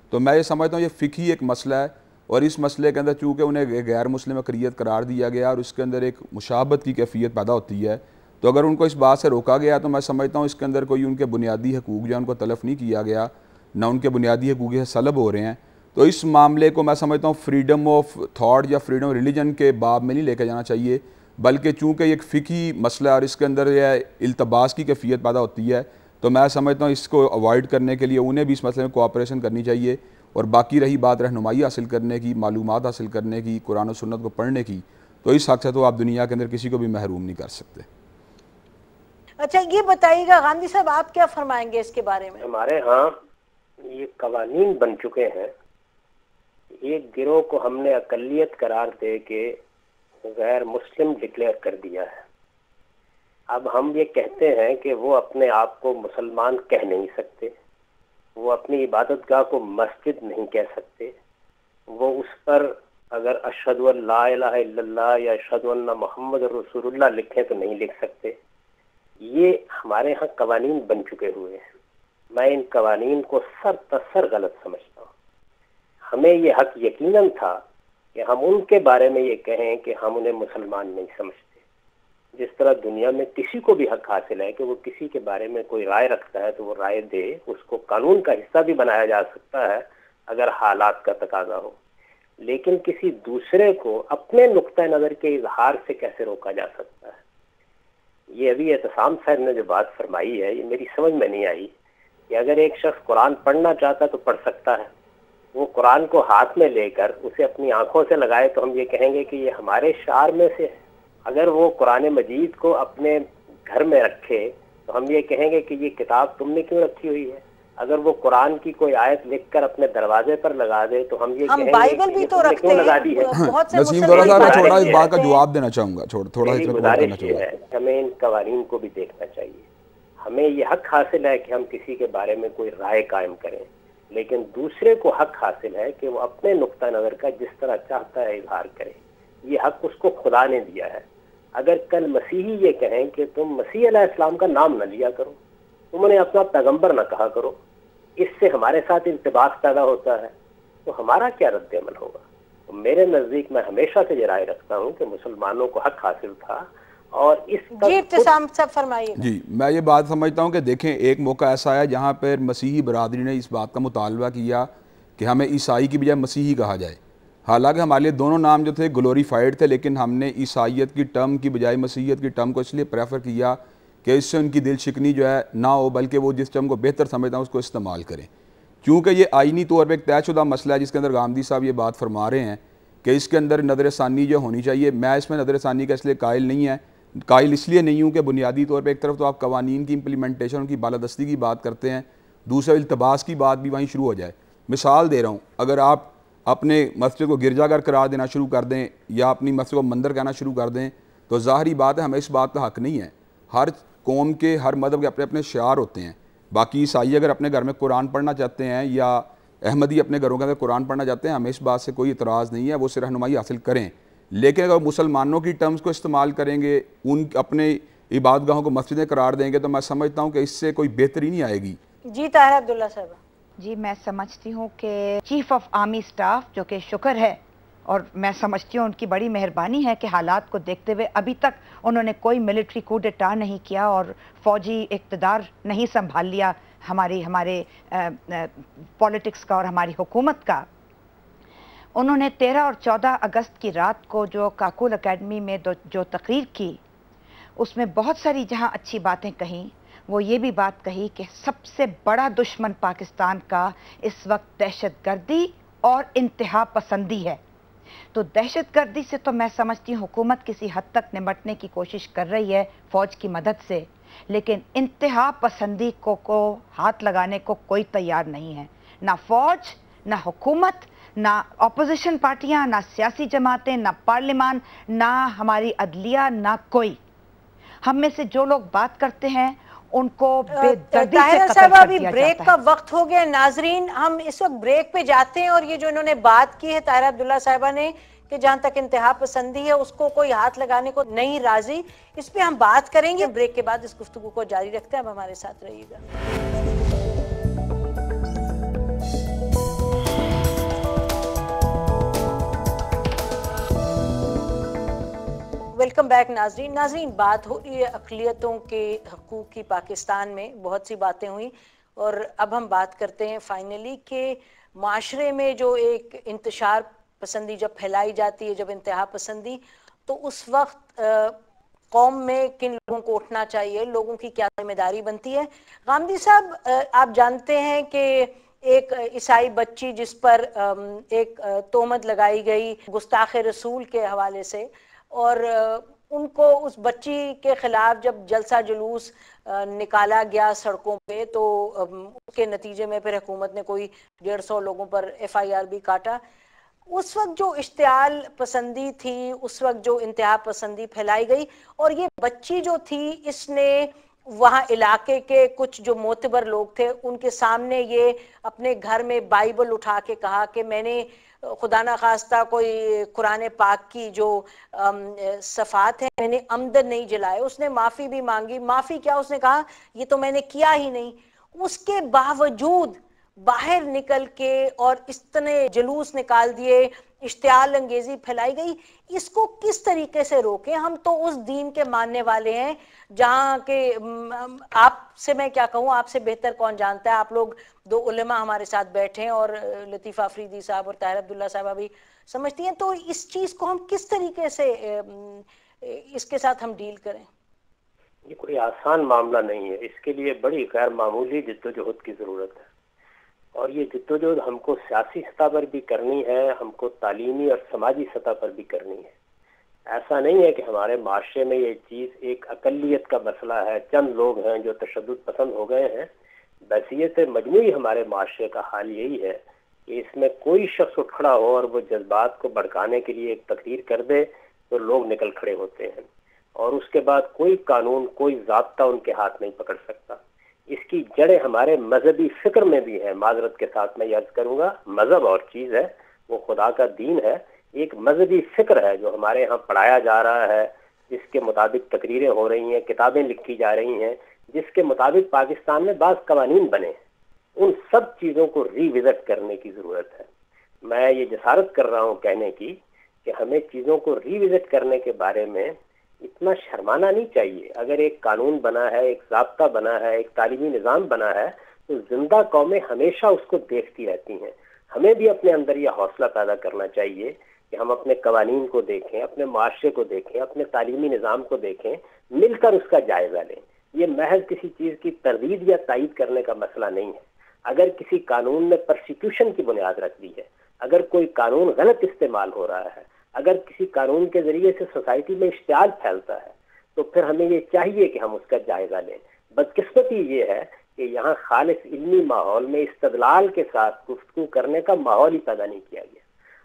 تو میں یہ سمجھتا ہوں یہ فقہی ایک مسئلہ ہے۔ اور اس مسئلے کے اندر چونکہ انہیں غیر مسلم اقریت قرار دیا گیا اور اس کے اندر ایک مشابت کی کیفیت پیدا ہوتی ہے، تو اگر ان کو اس بات سے روکا گیا تو میں سمجھتا ہوں اس کے اندر کوئی ان کے بنیادی حقوق جو ان کو تلف نہیں کیا گیا، نہ ان کے بنیادی حقوق سے سلب ہو رہے ہیں۔ تو اس معاملے کو میں سمجھتا ہوں فریڈم آف تھاٹ یا فریڈم آف ریلیجن کے باب میں نہیں لے کے جانا چاہیے، بلکہ چونکہ ایک فقی مسئلہ اور اس کے اندر یہ التباس کی کیفیت پیدا ہوتی ہے، تو میں سمجھتا ہوں اس کو اوائڈ کرنے کے لیے انہیں بھی اس مسئلے میں کوآپریشن کرنی چاہیے۔ اور باقی رہی بات رہنمائی حاصل کرنے کی معلومات حاصل کرنے کی قرآن و سنت کو پڑھنے کی تو اس حق سے تو آپ دنیا کے اندر کسی کو بھی محروم نہیں کر سکتے۔ اچھا یہ بتائیے گا گاندھی صاحب آپ کیا فرمائیں گے اس کے بارے میں؟ ہمارے ہاں یہ قوانین بن چکے ہیں۔ ایک گروہ کو ہم نے اقلیت قرار دے کے غیر مسلم ڈکلیئر کر دیا ہے۔ اب ہم یہ کہتے ہیں کہ وہ اپنے آپ کو مسلمان کہہ نہیں سکتے۔ وہ اپنی عبادت گاہ کو مسجد نہیں کہہ سکتے۔ وہ اس پر اگر اشد اللہ الہ الا اللہ یا اشد اللہ محمد رسول اللہ لکھیں تو نہیں لکھ سکتے۔ یہ ہمارے ہاں قوانین بن چکے ہوئے ہیں۔ میں ان قوانین کو سر تسر غلط سمجھتا ہوں۔ ہمیں یہ حق یقیناً تھا کہ ہم ان کے بارے میں یہ کہیں کہ ہم انہیں مسلمان نہیں سمجھتے۔ جس طرح دنیا میں کسی کو بھی حق حاصل ہے کہ وہ کسی کے بارے میں کوئی رائے رکھتا ہے تو وہ رائے دے، اس کو قانون کا حصہ بھی بنایا جا سکتا ہے اگر حالات کا تقاضا ہو۔ لیکن کسی دوسرے کو اپنے نقطۂ نظر کے اظہار سے کیسے روکا جا سکتا ہے؟ یہ ابھی احتسام صاحب نے جو بات فرمائی ہے، یہ میری سمجھ میں نہیں آئی کہ اگر ایک شخص قرآن پڑھنا چاہتا تو پڑھ سکتا ہے۔ وہ قرآن کو ہاتھ میں لے کر اسے اپنی آنکھوں سے لگائے تو ہم یہ کہیں گے کہ یہ ہمارے شعر میں سے ہے۔ اگر وہ قرآن مجید کو اپنے گھر میں رکھے تو ہم یہ کہیں گے کہ یہ کتاب تم نے کیوں رکھی ہوئی ہے؟ اگر وہ قرآن کی کوئی آیت لکھ کر اپنے دروازے پر لگا دے تو ہم یہ کہیں گے کہ تم نے کیوں لگا دی ہے؟ نسیم دورہ صاحب میں چھوڑا اس بات کا جواب دینا چاہوں گا تھوڑا اس گزارش یہ ہے ہمیں ان قوانین کو بھی دیکھنا چاہیے۔ ہمیں یہ حق حاصل ہے کہ ہم کسی کے بارے میں کوئی رائے قائم کریں لیکن دوسرے کو حق حاصل ہے کہ وہ اپنے نقطہ نظر کا جس طرح چاہتا ہے اظہار کرے۔ یہ حق اس کو خدا نے دیا ہے۔ اگر کل مسیحی یہ کہیں کہ تم مسیح علیہ السلام کا نام نہ لیا کرو تم انہیں اپنا پیغمبر نہ کہا کرو اس سے ہمارے ساتھ التباس پیدا ہوتا ہے تو ہمارا کیا رد عمل ہوگا؟ تو میرے نزدیک میں ہمیشہ سے یہ رائے رکھتا ہوں کہ مسلمانوں کو حق حاصل تھا اور اس جی ابتسام سب فرمائیے۔ جی میں یہ بات سمجھتا ہوں کہ دیکھیں ایک موقع ایسا ہے جہاں پر مسیحی برادری نے اس بات کا مطالبہ کیا کہ ہمیں عیسائی کی بجائے مسیحی کہا جائے۔ حالانکہ ہمارے لیے دونوں نام جو تھے گلوریفائڈ تھے، لیکن ہم نے عیسائیت کی ٹرم کی بجائے مسیحیت کی ٹرم کو اس لیے پریفر کیا کہ اس سے ان کی دل شکنی جو ہے نہ ہو، بلکہ وہ جس ٹرم کو بہتر سمجھتا ہیں اس کو استعمال کریں۔ کیونکہ یہ آئینی طور پہ ایک طے شدہ مسئلہ ہے، جس کے اندر گامدی صاحب یہ بات فرما رہے ہیں کہ اس کے اندر نظر ثانی جو ہونی چاہیے۔ میں اس میں نظر ثانی کا اس لیے قائل نہیں ہے قائل اس لیے نہیں ہوں کہ بنیادی طور پہ ایک طرف تو آپ قوانین کی امپلیمنٹیشن ان کی بالادستی کی بات کرتے ہیں، دوسرے التباس کی بات بھی وہیں شروع ہو جائے۔ مثال دے رہا ہوں، اگر آپ اپنے مسجد کو گرجا گھر کرا دینا شروع کر دیں یا اپنی مسجد کو مندر کہنا شروع کر دیں، تو ظاہری بات ہے ہمیں اس بات کا حق نہیں ہے۔ ہر قوم کے، ہر مذہب کے اپنے اپنے شعار ہوتے ہیں۔ باقی عیسائی اگر اپنے گھر میں قرآن پڑھنا چاہتے ہیں یا احمدی اپنے گھروں کے اندر قرآن پڑھنا چاہتے ہیں، ہمیں اس بات سے کوئی اعتراض نہیں ہے، وہ سے رہنمائی حاصل کریں۔ لیکن اگر مسلمانوں کی ٹرمز کو استعمال کریں گے، ان اپنے عبادت گاہوں کو مسجدیں قرار دیں گے، تو میں سمجھتا ہوں کہ اس سے کوئی بہتری نہیں آئے گی۔ جی طاہر عبداللہ صاحب جی میں سمجھتی ہوں کہ چیف آف آرمی سٹاف جو کہ شکر ہے، اور میں سمجھتی ہوں ان کی بڑی مہربانی ہے کہ حالات کو دیکھتے ہوئے ابھی تک انہوں نے کوئی ملٹری کو نہیں کیا اور فوجی اقتدار نہیں سنبھال لیا ہماری، ہمارے پولیٹکس کا اور ہماری حکومت کا۔ انہوں نے تیرہ اور چودہ اگست کی رات کو جو کاکول اکیڈمی میں جو تقریر کی، اس میں بہت ساری جہاں اچھی باتیں کہیں۔ وہ یہ بھی بات کہی کہ سب سے بڑا دشمن پاکستان کا اس وقت دہشت گردی اور انتہا پسندی ہے۔ تو دہشت گردی سے تو میں سمجھتی ہوں حکومت کسی حد تک نمٹنے کی کوشش کر رہی ہے فوج کی مدد سے، لیکن انتہا پسندی کو کو ہاتھ لگانے کو کوئی تیار نہیں ہے۔ نہ فوج، نہ حکومت، نہ اپوزیشن پارٹیاں، نہ سیاسی جماعتیں، نہ پارلیمان، نہ ہماری عدلیہ، نہ کوئی۔ ہم میں سے جو لوگ بات کرتے ہیں ان کو بے دردی سے قتل کر دیا بریک کا وقت ہو گیا ناظرین ہم اس وقت بریک پہ جاتے ہیں اور یہ جو انہوں نے بات کی ہے طاہرہ عبداللہ صاحبہ نے کہ جہاں تک انتہا پسندی ہے اس کو کوئی ہاتھ لگانے کو نہیں راضی۔ اس پہ ہم بات کریں گے۔ بریک کے بعد اس گفتگو کو جاری رکھتے ہیں۔ اب ہمارے ساتھ رہیے گا۔ ویلکم بیک ناظرین ناظرین بات ہو رہی ہے اقلیتوں کے حقوق کی پاکستان میں بہت سی باتیں ہوئیں اور اب ہم بات کرتے ہیں فائنلی کہ معاشرے میں جو ایک انتشار پسندی جب پھیلائی جاتی ہے، جب انتہا پسندی، تو اس وقت قوم میں کن لوگوں کو اٹھنا چاہیے؟ لوگوں کی کیا ذمہ داری بنتی ہے؟ غامدی صاحب آپ جانتے ہیں کہ ایک عیسائی بچی جس پر ایک تومت لگائی گئی گستاخ رسول کے حوالے سے اور ان کو اس بچی کے خلاف جب جلسہ جلوس نکالا گیا سڑکوں پہ، تو اس کے نتیجے میں پھر حکومت نے کوئی ڈیڑھ سو لوگوں پر ایف آئی آر بھی کاٹا۔ اس وقت جو اشتعال پسندی تھی، اس وقت جو انتہا پسندی پھیلائی گئی، اور یہ بچی جو تھی، اس نے وہاں علاقے کے کچھ جو معتبر لوگ تھے، ان کے سامنے یہ اپنے گھر میں بائبل اٹھا کے کہا کہ میں نے خدا نہ خواستہ کوئی قرآن پاک کی جو صفات ہیں، میں نے عمدن نہیں جلائے، اس نے معافی بھی مانگی۔ معافی کیا؟ اس نے کہا، یہ تو میں نے کیا ہی نہیں۔ اس کے باوجود باہر نکل کے اور اتنے جلوس نکال دیے، اشتعال انگیزی پھیلائی گئی۔ اس کو کس طریقے سے روکیں؟ ہم تو اس دین کے ماننے والے ہیں، جہاں کہ آپ سے میں کیا کہوں؟ آپ سے بہتر کون جانتا ہے؟ آپ لوگ دو علماء ہمارے ساتھ بیٹھے ہیں اور لطیفہ افریدی صاحب اور طاہر عبداللہ صاحبہ بھی سمجھتی ہیں۔ تو اس چیز کو ہم کس طریقے سے اس کے ساتھ ہم ڈیل کریں؟ یہ کوئی آسان معاملہ نہیں ہے۔ اس کے لیے بڑی غیر معمولی جد و جہد کی ضرورت ہے۔ اور یہ جد و جہد ہم کو سیاسی سطح پر بھی کرنی ہے، ہم کو تعلیمی اور سماجی سطح پر بھی کرنی ہے۔ ایسا نہیں ہے کہ ہمارے معاشرے میں یہ چیز ایک اقلیت کا مسئلہ ہے۔ چند لوگ ہیں جو تشدد پسند ہو گئے ہیں۔ بحثیت مجموعی ہمارے معاشرے کا حال یہی ہے کہ اس میں کوئی شخص اٹھ کھڑا ہو اور وہ جذبات کو بڑھکانے کے لیے ایک تقریر کر دے تو لوگ نکل کھڑے ہوتے ہیں۔ اور اس کے بعد کوئی قانون، کوئی ضابطہ ان کے ہاتھ نہیں پکڑ سکتا۔ اس کی جڑیں ہمارے مذہبی فکر میں بھی ہیں۔ معذرت کے ساتھ میں یاد کروں گا، مذہب اور چیز ہے، وہ خدا کا دین ہے۔ ایک مذہبی فکر ہے جو ہمارے یہاں پڑھایا جا رہا ہے۔ جس کے مطابق تقریریں ہو رہی ہیں، کتابیں لکھی جا رہی ہیں۔ جس کے مطابق پاکستان میں بعض قوانین بنے ان سب چیزوں کو ری وزٹ کرنے کی ضرورت ہے۔ میں یہ جسارت کر رہا ہوں کہنے کی کہ ہمیں چیزوں کو ری وزٹ کرنے کے بارے میں اتنا شرمانا نہیں چاہیے۔ اگر ایک قانون بنا ہے، ایک ضابطہ بنا ہے، ایک تعلیمی نظام بنا ہے، تو زندہ قومیں ہمیشہ اس کو دیکھتی رہتی ہیں۔ ہمیں بھی اپنے اندر یہ حوصلہ پیدا کرنا چاہیے کہ ہم اپنے قوانین کو دیکھیں، اپنے معاشرے کو دیکھیں، اپنے تعلیمی نظام کو دیکھیں، مل کر اس کا جائزہ لیں۔ یہ محض کسی چیز کی تردید یا تائید کرنے کا مسئلہ نہیں ہے۔ اگر کسی قانون نے پرسیکیوشن کی بنیاد رکھ دی ہے، اگر کوئی قانون غلط استعمال ہو رہا ہے اگر کسی قانون کے ذریعے سے سوسائٹی میں اشتعال پھیلتا ہے، تو پھر ہمیں یہ چاہیے کہ ہم اس کا جائزہ لیں۔ بدقسمتی یہ ہے کہ یہاں خالص علمی ماحول میں استدلال کے ساتھ گفتگو کرنے کا ماحول ہی پیدا نہیں کیا گیا۔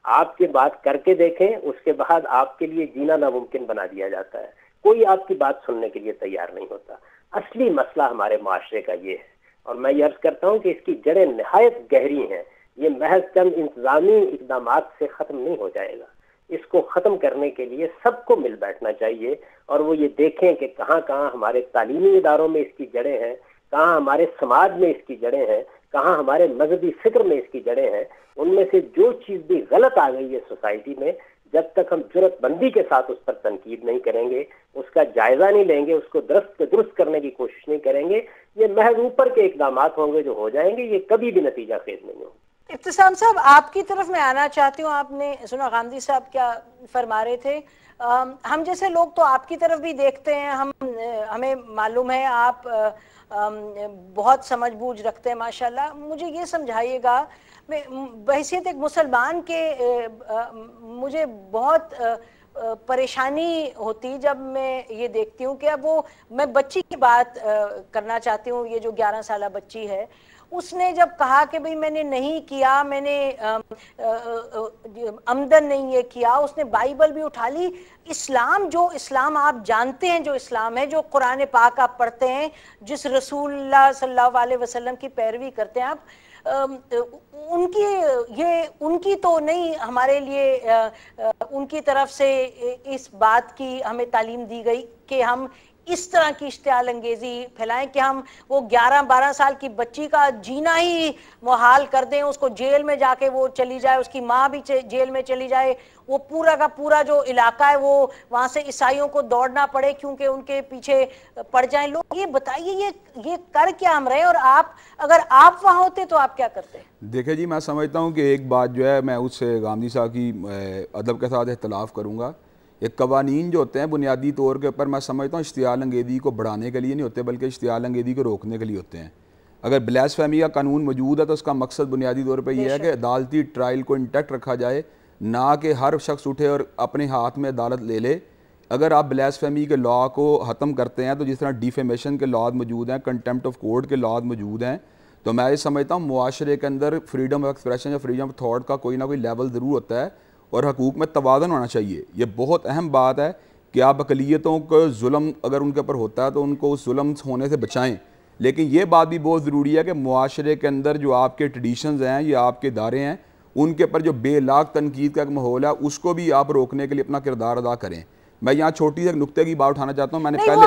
آپ کے بات کر کے دیکھیں، اس کے بعد آپ کے لیے جینا ناممکن بنا دیا جاتا ہے۔ کوئی آپ کی بات سننے کے لیے تیار نہیں ہوتا۔ اصلی مسئلہ ہمارے معاشرے کا یہ ہے۔ اور میں یہ عرض کرتا ہوں کہ اس کی جڑیں نہایت گہری ہیں۔ یہ محض چند انتظامی اقدامات سے ختم نہیں ہو جائے گا۔ اس کو ختم کرنے کے لیے سب کو مل بیٹھنا چاہیے اور وہ یہ دیکھیں کہ کہاں کہاں ہمارے تعلیمی اداروں میں اس کی جڑیں ہیں، کہاں ہمارے سماج میں اس کی جڑیں ہیں، کہاں ہمارے مذہبی فکر میں اس کی جڑیں ہیں۔ ان میں سے جو چیز بھی غلط آ گئی ہے سوسائٹی میں، جب تک ہم جرت بندی کے ساتھ اس پر تنقید نہیں کریں گے، اس کا جائزہ نہیں لیں گے، اس کو درست درست کرنے کی کوشش نہیں کریں گے، یہ محض اوپر کے اقدامات ہوں گے جو ہو جائیں گے، یہ کبھی بھی نتیجہ خیز نہیں ہوں ابتسام صاحب، آپ کی طرف میں آنا چاہتی ہوں۔ آپ نے سنا غامدی صاحب کیا فرما رہے تھے۔ ہم جیسے لوگ تو آپ کی طرف بھی دیکھتے ہیں۔ ہم، ہمیں معلوم ہے، آپ بہت سمجھ بوجھ رکھتے ہیں، ماشاءاللہ۔ مجھے یہ سمجھائیے گا بحثیت ایک مسلمان کے مجھے بہت پریشانی ہوتی جب میں یہ دیکھتی ہوں کہ اب وہ، میں بچی کی بات کرنا چاہتی ہوں۔ یہ جو گیارہ سالہ بچی ہے اس نے جب کہا کہ بھئی میں نے نہیں کیا، میں نے امدن نہیں یہ کیا، اس نے بائبل بھی اٹھا لی۔ اسلام جو اسلام آپ جانتے ہیں، جو اسلام ہے، جو قرآن پاک آپ پڑھتے ہیں، جس رسول اللہ صلی اللہ علیہ وسلم کی پیروی کرتے ہیں آپ ان کی یہ، ان کی تو نہیں، ہمارے لیے ان کی طرف سے اس بات کی ہمیں تعلیم دی گئی کہ ہم اس طرح کی اشتعال انگیزی پھیلائیں کہ ہم وہ گیارہ بارہ سال کی بچی کا جینا ہی محال کر دیں، اس کو جیل میں جا کے وہ چلی جائے، اس کی ماں بھی جیل میں چلی جائے۔ وہ پورا کا پورا جو علاقہ ہے، وہ وہاں سے عیسائیوں کو دوڑنا پڑے کیونکہ ان کے پیچھے پڑ جائیں۔ لوگ، یہ بتائیے، یہ یہ کر کیا ہم رہے اور آپ اگر آپ وہاں ہوتے تو آپ کیا کرتے؟ دیکھیں جی میں سمجھتا ہوں کہ ایک بات جو ہے، میں اس سے گاندھی صاحب کی ادب کے ساتھ اختلاف کروں گا۔ یہ قوانین جو ہوتے ہیں بنیادی طور کے اوپر میں سمجھتا ہوں اشتعال انگیزی کو بڑھانے کے لیے نہیں ہوتے بلکہ اشتعال انگیزی کو روکنے کے لیے ہوتے ہیں۔ اگر بلیس فہمی کا قانون موجود ہے تو اس کا مقصد بنیادی طور پہ یہ ہے کہ عدالتی ٹرائل کو انٹیکٹ رکھا جائے نہ کہ ہر شخص اٹھے اور اپنے ہاتھ میں عدالت لے لے۔ اگر آپ بلیس فہمی کے لاء کو ختم کرتے ہیں تو جس طرح ڈیفیمیشن کے لاز موجود ہیں کنٹمپٹ آف کورٹ کے لاز موجود ہیں تو میں یہ سمجھتا ہوں معاشرے کے اندر فریڈم آف ایکسپریشن یا فریڈم آف تھاٹ کا کوئی نہ کوئی لیول ضرور ہوتا ہے۔ اور حقوق میں توازن ہونا چاہیے۔ یہ بہت اہم بات ہے کہ آپ اقلیتوں کو ظلم اگر ان کے اوپر ہوتا ہے تو ان کو اس ظلم ہونے سے بچائیں۔ لیکن یہ بات بھی بہت ضروری ہے کہ معاشرے کے اندر جو آپ کے ٹریڈیشنز ہیں یا آپ کے ادارے ہیں، ان کے اوپر جو بے لاک تنقید کا ایک ماحول ہے، اس کو بھی آپ روکنے کے لیے اپنا کردار ادا کریں۔ میں یہاں چھوٹی سے نقطے کی بات اٹھانا چاہتا ہوں میں نے پہلے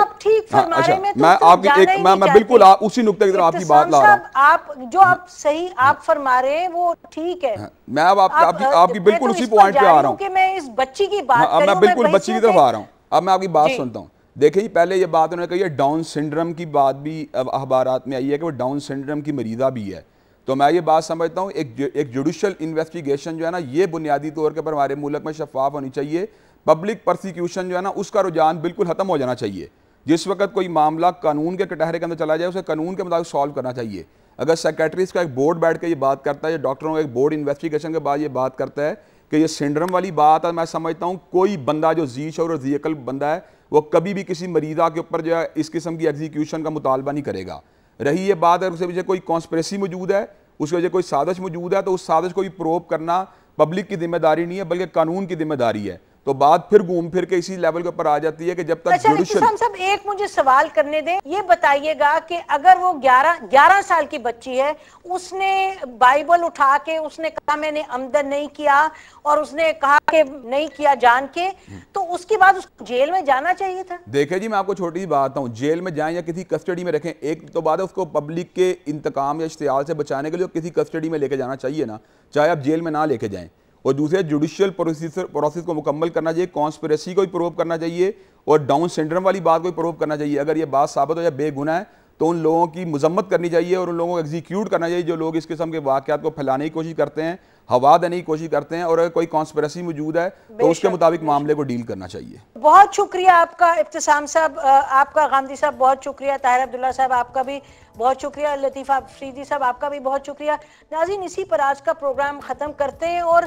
ہاں، اچھا میں آپ کی ایک میں بالکل اسی نقطے کی طرف آپ کی بات لا رہا ہوں۔ آپ جو آپ صحیح آپ فرما رہے ہیں وہ ٹھیک ہے۔ ہاں، میں اب آپ کی بالکل اسی پوائنٹ پہ آ رہا ہوں کہ میں اس بچی کی بات ہاں، کروں میں بالکل بچی کی طرف آ رہا ہوں۔ اب میں آپ کی بات جی۔ سنتا ہوں۔ دیکھیں جی پہلے یہ بات انہوں نے کہی ہے ڈاؤن سنڈرم کی بات بھی اخبارات میں آئی ہے کہ وہ ڈاؤن سنڈرم کی مریضہ بھی ہے۔ تو میں یہ بات سمجھتا ہوں ایک جوڈیشل انویسٹیگیشن جو ہے نا یہ بنیادی طور کے پر ہمارے ملک میں شفاف ہونی چاہیے۔ پبلک پرسیکیوشن جو ہے نا، اس کا رجحان بالکل ختم ہو جانا چاہیے۔ جس وقت کوئی معاملہ قانون کے کٹہرے کے اندر چلا جائے، اسے قانون کے مطابق سالو کرنا چاہیے۔ اگر سیکریٹریز کا ایک بورڈ بیٹھ کے یہ بات کرتا ہے، یا ڈاکٹروں کا ایک بورڈ انویسٹیگیشن کے بعد یہ بات کرتا ہے کہ یہ سنڈرم والی بات ہے، میں سمجھتا ہوں کوئی بندہ جو زیش اور زیقل بندہ ہے، وہ کبھی بھی کسی مریضہ کے اوپر جو ہے اس قسم کی ایگزیکیوشن کا مطالبہ نہیں کرے گا۔ رہی یہ بات، اگر اس کے وجہ کوئی کانسپریسی موجود ہے، اس کی وجہ کوئی سازش موجود ہے، تو اس سازش کو بھی پروب کرنا پبلک کی ذمہ داری نہیں ہے، بلکہ قانون کی ذمہ داری ہے۔ تو بات پھر گھوم پھر کے اسی لیول کے اوپر آ جاتی ہے کہ جب تک اچھا صاحب ایک مجھے سوال کرنے دیں۔ یہ بتائیے گا کہ اگر وہ گیارہ گیارہ سال کی بچی ہے اس نے بائبل اٹھا کے اس نے کہا میں نے امدن نہیں کیا اور اس نے کہا کہ نہیں کیا جان کے تو اس کے بعد اس کو جیل میں جانا چاہیے تھا۔ دیکھیں جی میں آپ کو چھوٹی سی بات ہوں جیل میں جائیں یا کسی کسٹڈی میں رکھیں ایک تو بات ہے اس کو پبلک کے انتقام یا اشتعال سے بچانے کے لیے کسی کسٹڈی میں لے کے جانا چاہیے نا۔ چاہے آپ جیل میں نہ لے کے جائیں۔ اور دوسرے جوڈیشل پروسیس کو مکمل کرنا چاہیے کانسپریسی کو بھی پروو کرنا چاہیے اور ڈاؤن سنڈرم والی بات کو بھی پروو کرنا چاہیے۔ اگر یہ بات ثابت ہو یا بے گناہ ہے تو ان لوگوں کی مذمت کرنی چاہیے اور ان لوگوں کو ایگزیکیوٹ کرنا چاہیے جو لوگ اس قسم کے واقعات کو پھیلانے کی کوشش کرتے ہیں ہوا دینے کی کوشش کرتے ہیں اور اگر کوئی کانسپریسی موجود ہے تو اس کے مطابق معاملے کو ڈیل کرنا چاہیے۔ بہت شکریہ آپ کا ابتسام صاحب آپ کا غامدی صاحب بہت شکریہ۔ طاہر عبداللہ صاحب آپ کا بھی بہت شکریہ لطیفہ فریدی صاحب، آپ کا بھی بہت شکریہ۔ ناظرین، اسی پر آج کا پروگرام ختم کرتے ہیں اور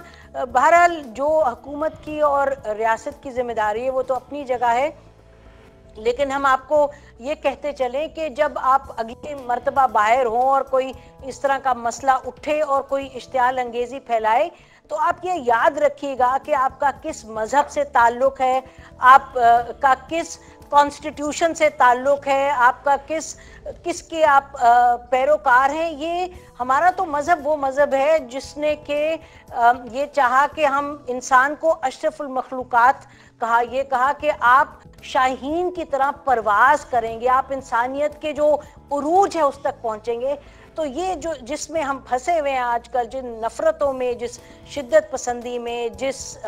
بہرحال جو حکومت کی اور ریاست کی ذمہ داری ہے، وہ تو اپنی جگہ ہے۔ لیکن ہم آپ کو یہ کہتے چلیں کہ جب آپ اگلی مرتبہ باہر ہوں اور کوئی اس طرح کا مسئلہ اٹھے اور کوئی اشتعال انگیزی پھیلائے، تو آپ یہ یاد رکھیے گا کہ آپ کا کس مذہب سے تعلق ہے، آپ کا کس کانسٹیٹیوشن سے تعلق ہے، آپ کا کس کس کے آپ پیروکار ہیں، یہ ہمارا تو مذہب وہ مذہب ہے جس نے کہ یہ چاہا کہ ہم انسان کو اشرف المخلوقات کہا، یہ کہا کہ آپ شاہین کی طرح پرواز کریں گے، آپ انسانیت کے جو عروج ہے اس تک پہنچیں گے۔ تو یہ جو، جس میں ہم پھنسے ہوئے ہیں آج کل، جن نفرتوں میں، جس شدت پسندی میں، جس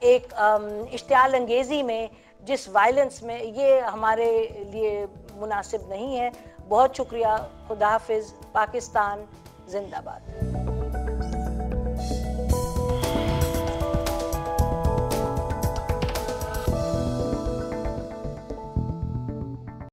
ایک اشتعال انگیزی میں جس وائلنس میں یہ ہمارے لیے مناسب نہیں ہے، بہت شکریہ، خدا حافظ، پاکستان، زندہ باد۔